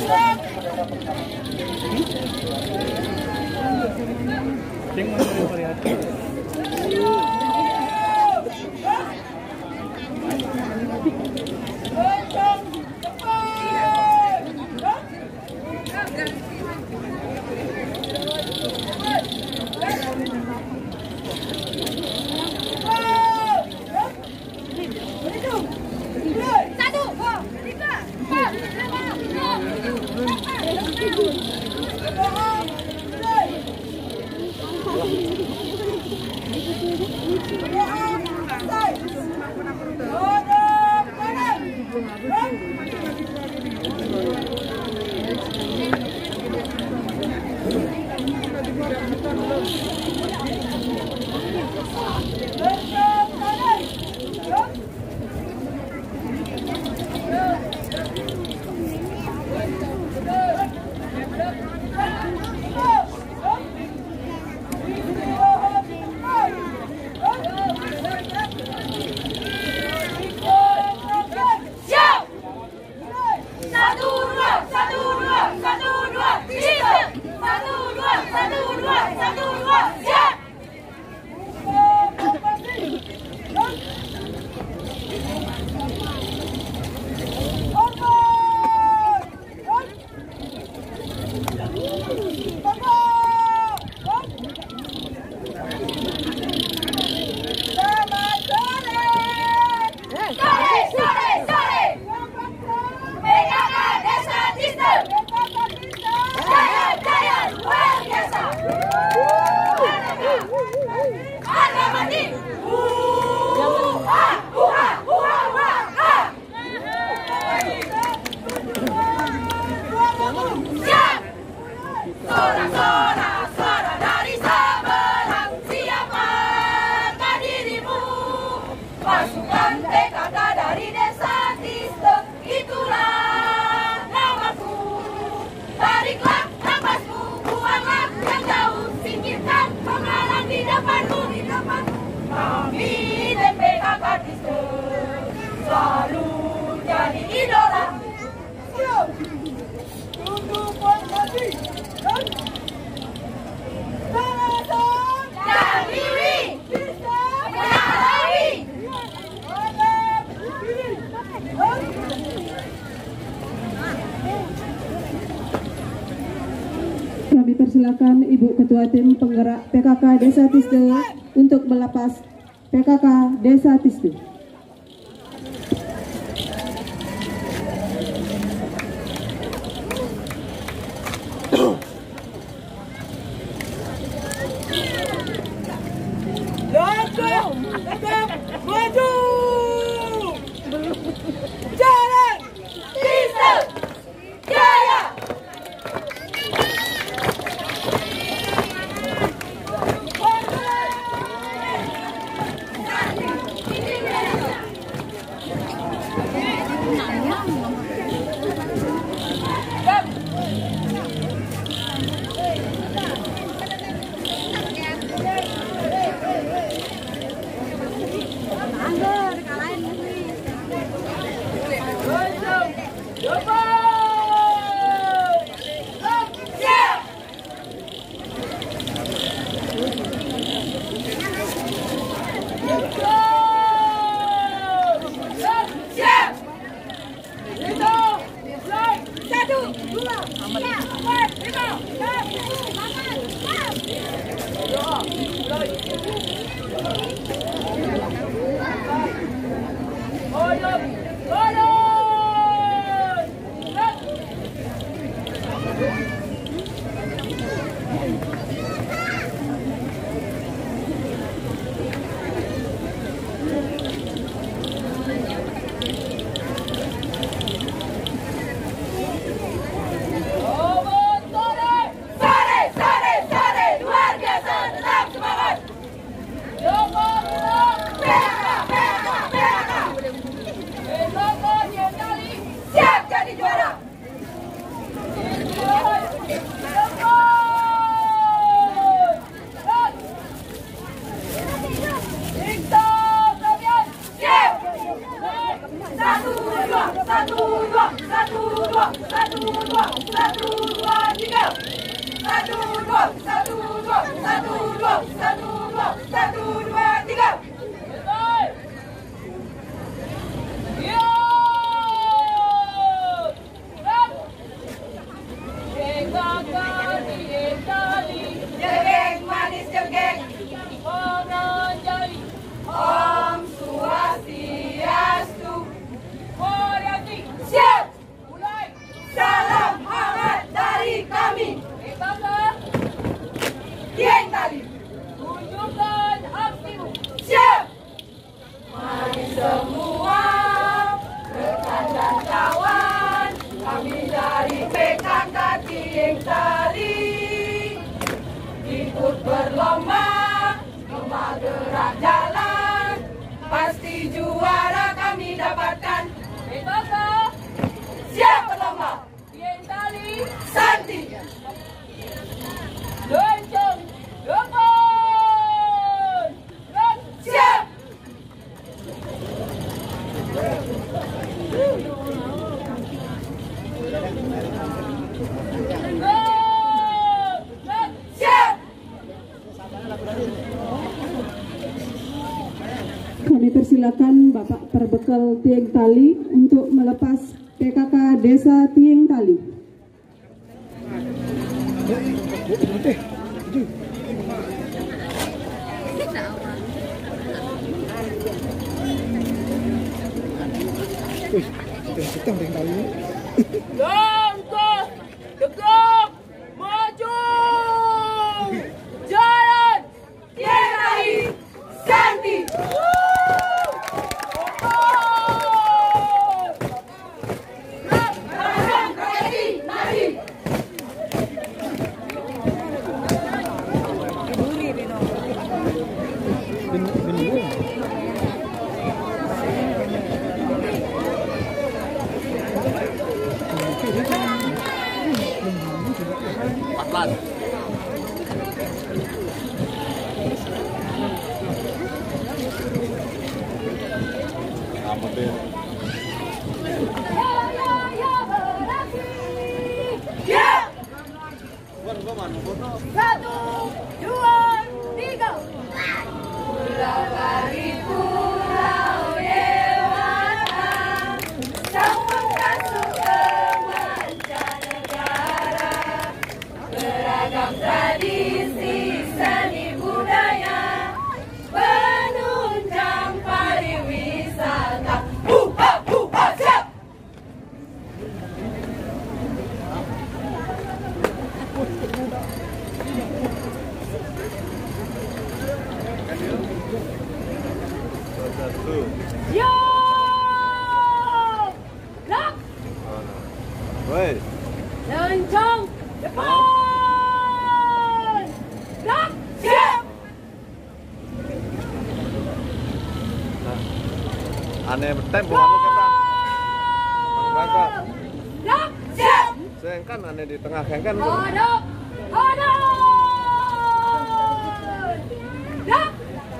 Hmm? Tengok mana silakan Ibu Ketua Tim Penggerak PKK Desa Tisde untuk melepas PKK Desa Tisde. Kami persilakan Bapak Perbekal Tieng Tali untuk melepas PKK Desa Tieng Tali. Langkah Ya, ya, ya, beraksi. Ya. Satu, dua, tiga. Pulau dari pulau dewata, sambung kasut ke mancanegara. Beragam tradisi seni budaya, penunjang pariwisata. Buha, buha, siap! Yo! Nak! Woi, Lencang! Depan! Nak! Siap! Aneh betem bukan lu kata. Kakak, Nak! Siap! saya kan aneh di tengah yang kan. Hadap! Hadap!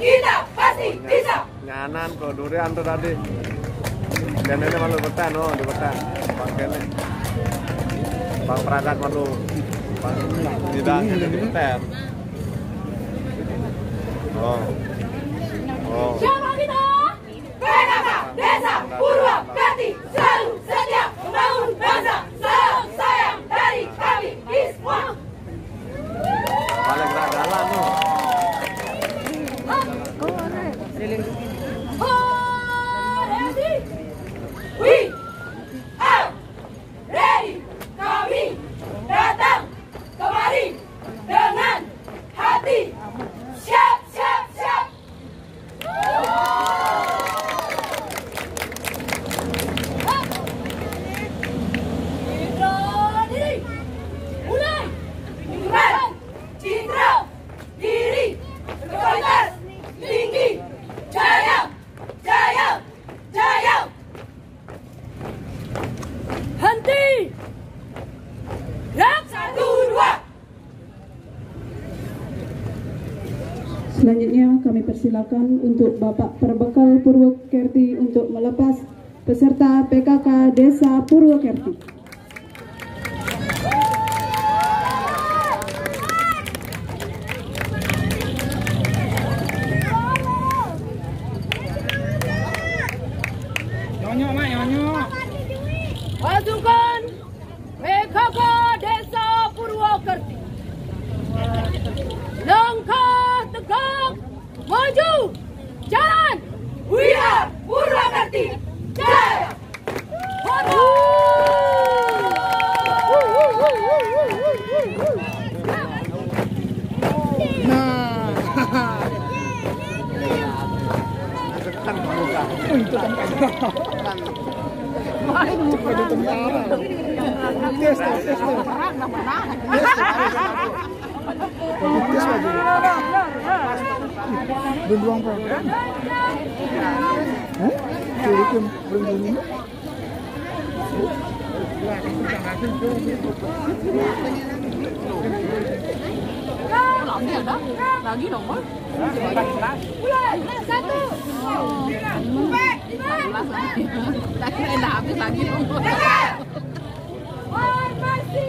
Kita pasti bisa! Nyanan kok durian tuh tadi. Dan ini malu betan, oh di betan. Bang kene. Bang peragat malu. Bang tidak ini di betan. Oh. Oh. Persilakan untuk Bapak Perbekal Purwokerti untuk melepas peserta PKK Desa Purwokerti. Pasukan PKK Desa Purwokerti. Langkah tegak, maju, Belum ruang program. Hmm? Jadi kim belum ini. Lagi nomor. jelas lagi. Tak enggak habis lagi. Farmasi.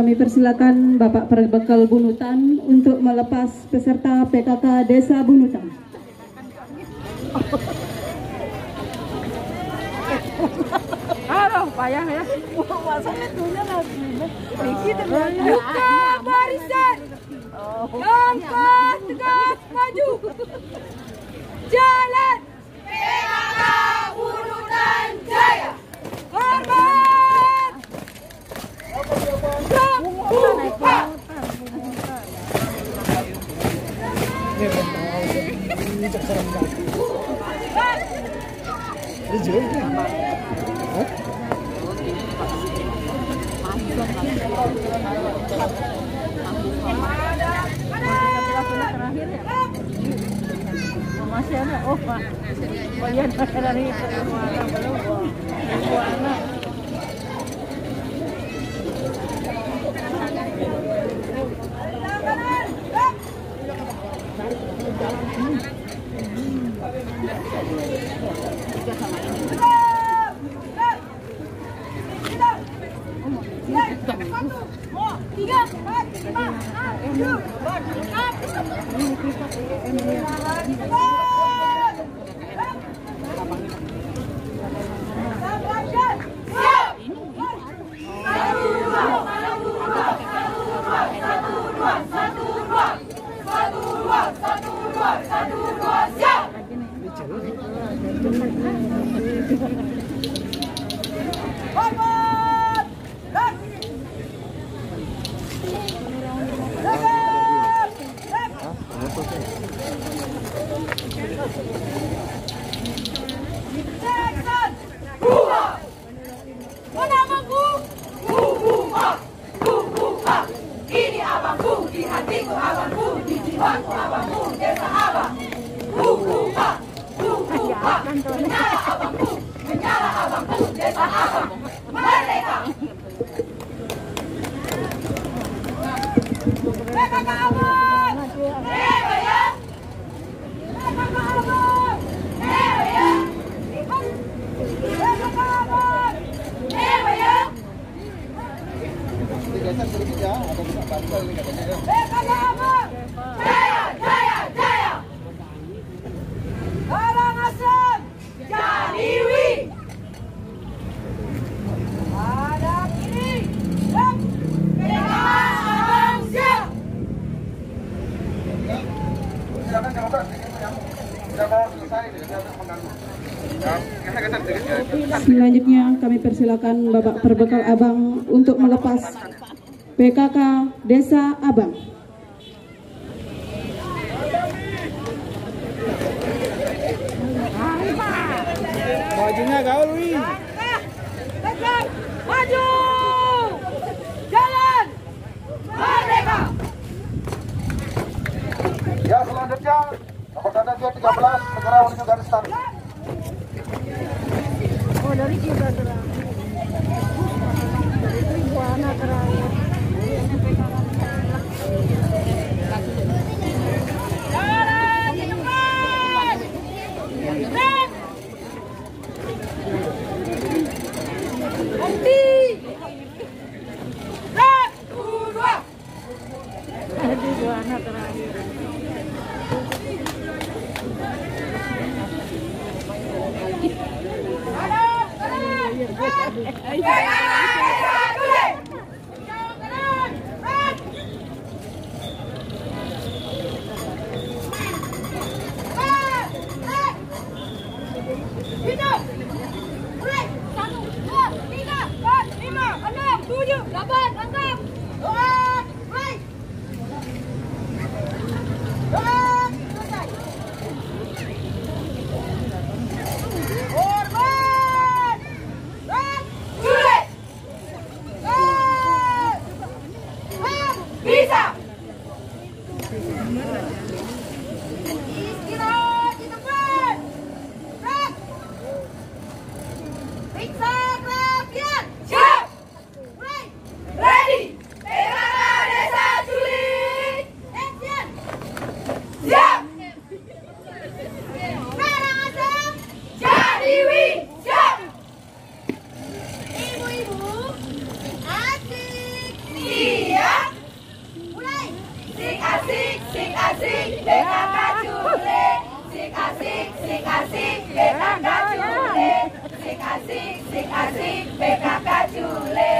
kami persilakan Bapak Perbekal Bunutan untuk melepas peserta PKK Desa Bunutan. Halo, payah ya. Masanya dunia lagi. Buka barisan. Langkah tegak maju. Jalan. PKK Bunutan. bijaksana sekali. Ini. Masih ada, oh pak, banyak dari itu, anak belum, anak. Thank you. Selanjutnya kami persilakan Bapak Perbekal Abang untuk melepas PKK Desa Abang. Bajunya gaul, Wi. Maju! Jalan! Merdeka! Ya, selanjutnya, nomor ganda 13 segera menuju garis start. Thank you, asik, BKK jule. Sik asik, sik asik, BKK jule. Sik asik, sik asik, BKK jule.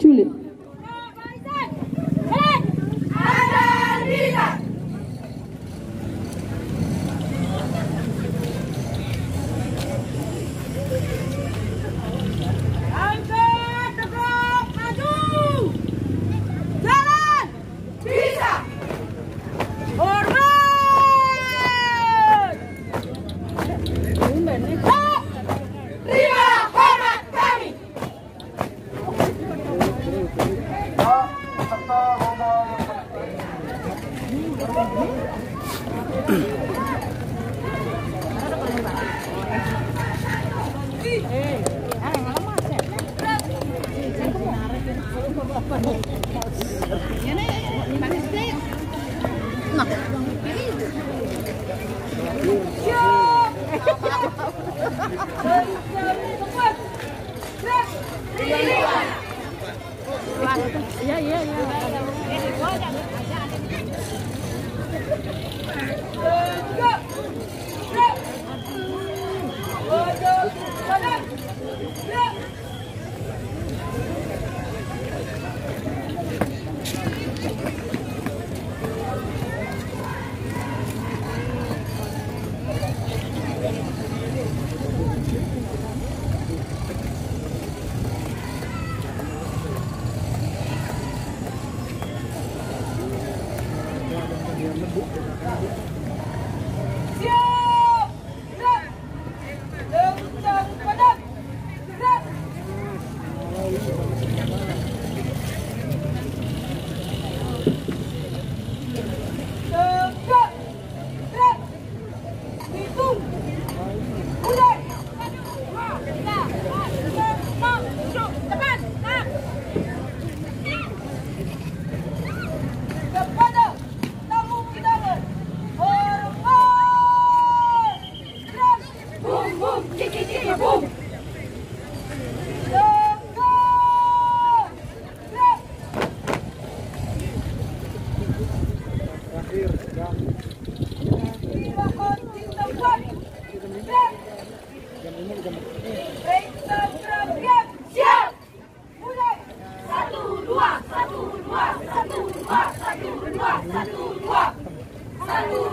Чули? yeah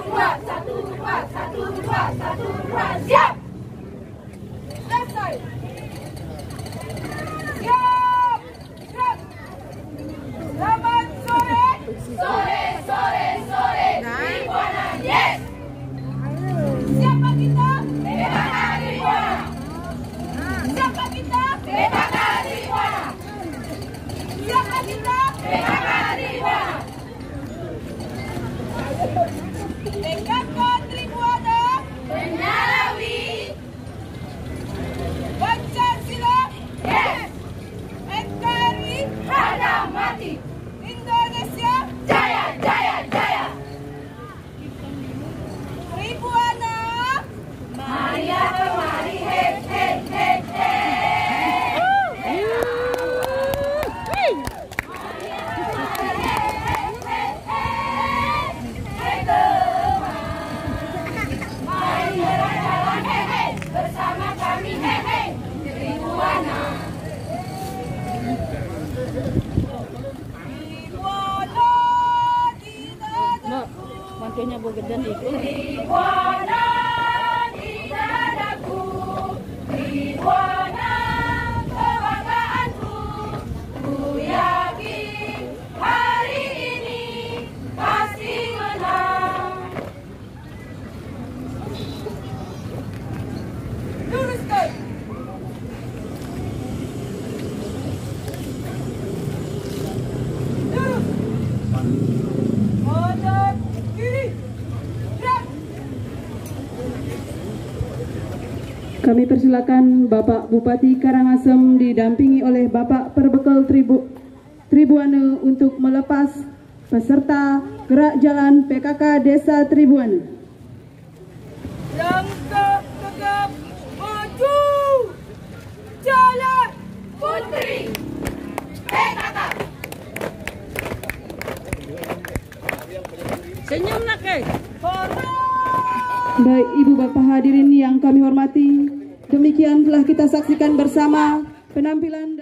dua satu dua satu dua satu dua siap. Kami persilakan Bapak Bupati Karangasem didampingi oleh Bapak Perbekal Tribu Tribuane untuk melepas peserta gerak jalan PKK Desa Tribuane. Yang tegap maju jalan putri PKK. Senyum nak, Baik Ibu Bapak hadirin yang kami hormati, Demikian telah kita saksikan bersama penampilan